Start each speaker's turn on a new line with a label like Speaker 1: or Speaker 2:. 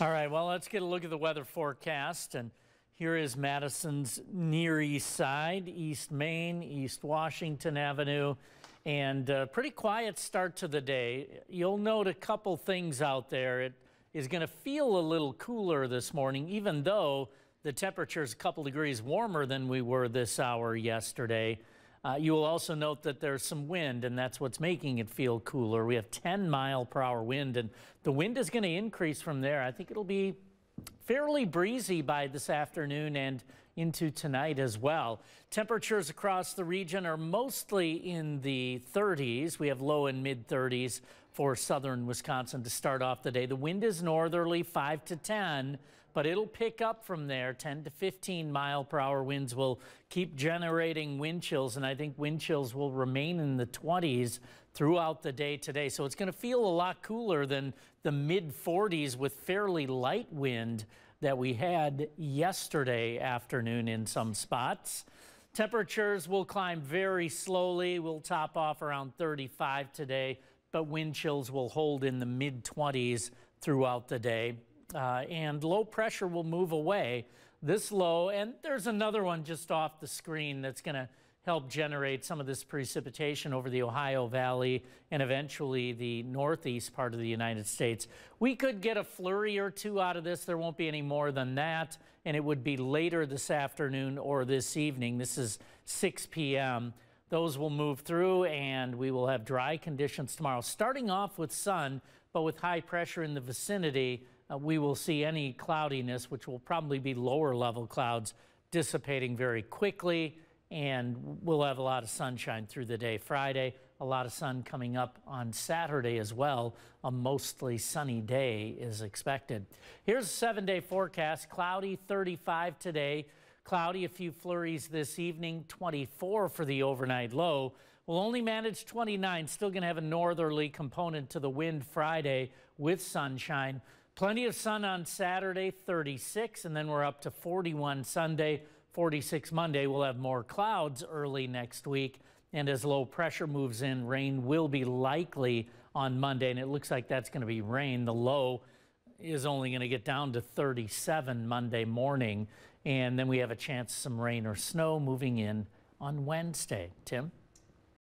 Speaker 1: All right, well, let's get a look at the weather forecast. And here is Madison's near east side, East Main, East Washington Avenue, and a pretty quiet start to the day. You'll note a couple things out there. It is going to feel a little cooler this morning, even though the temperature is a couple degrees warmer than we were this hour yesterday. Uh, you will also note that there's some wind, and that's what's making it feel cooler. We have 10 mile per hour wind, and the wind is going to increase from there. I think it'll be fairly breezy by this afternoon and into tonight as well. Temperatures across the region are mostly in the 30s. We have low and mid 30s for southern Wisconsin to start off the day. The wind is northerly 5 to 10, but it'll pick up from there. 10 to 15 mile per hour winds will keep generating wind chills, and I think wind chills will remain in the 20s throughout the day today. So it's going to feel a lot cooler than the mid 40s with fairly light wind that we had yesterday afternoon in some spots. Temperatures will climb very slowly. We'll top off around 35 today, but wind chills will hold in the mid 20s throughout the day. Uh, and low pressure will move away. This low, and there's another one just off the screen that's going to help generate some of this precipitation over the Ohio Valley and eventually the northeast part of the United States. We could get a flurry or two out of this. There won't be any more than that, and it would be later this afternoon or this evening. This is 6 p.m. Those will move through, and we will have dry conditions tomorrow, starting off with sun, but with high pressure in the vicinity. Uh, we will see any cloudiness, which will probably be lower level clouds, dissipating very quickly and we'll have a lot of sunshine through the day. Friday, a lot of sun coming up on Saturday as well. A mostly sunny day is expected. Here's a seven day forecast cloudy 35 today. Cloudy, a few flurries this evening, 24 for the overnight low. We'll only manage 29, still going to have a northerly component to the wind Friday with sunshine. Plenty of sun on Saturday, 36, and then we're up to 41 Sunday. 46 Monday, we'll have more clouds early next week. And as low pressure moves in, rain will be likely on Monday. And it looks like that's going to be rain. The low is only going to get down to 37 Monday morning. And then we have a chance some rain or snow moving in on Wednesday. Tim?